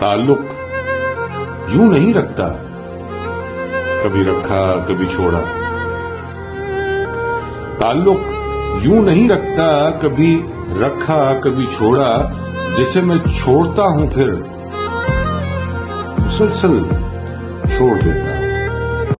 ताल्लुक यूँ नहीं रखता। कभी रखा, कभी छोड़ा। ताल्लुक यूँ नहीं रखता, कभी रखा, कभी छोड़ा, जिसे मैं छोड़ता हूँ फिर मुसलसल छोड़ देता